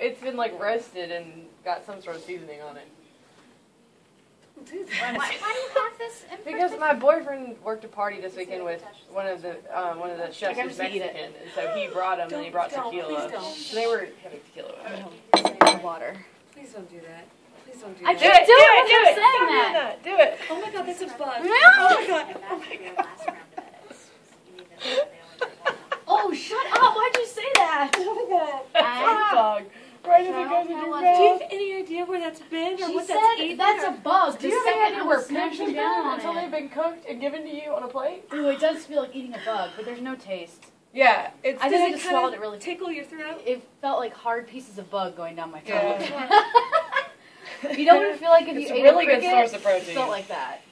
it's been like roasted and got some sort of seasoning on it. Don't do Why, that. why do you have this? in Because my boyfriend worked a party this weekend with one of the um, one of the chefs I who's gotta see Mexican, and so he brought him and he brought Don't, tequila. don't. So they were having tequila with it. Water. Please don't do that. Please don't do I that. can't do it. do with it, him do saying it, that. do it. Oh my god, that's a bug. No. Oh my god. And that's for your last round of edits. You need to know they only get one. Oh, shut up! Why'd you say that? Oh my god. I- Dog. Right it No, goes your wasn't. Do you have any idea where that's been or She what said that's eaten? that's or- a bug. Do you have second any idea I where was pigs have down been until they've been cooked and given to you on a plate? Ooh, it does feel like eating a bug, but there's no taste. Yeah, it's I Does think I just kind swallowed it really. Tickle your throat? It felt like hard pieces of bug going down my Yeah. throat. you know what it feel like if It's you a ate really a good source of protein. Felt like that.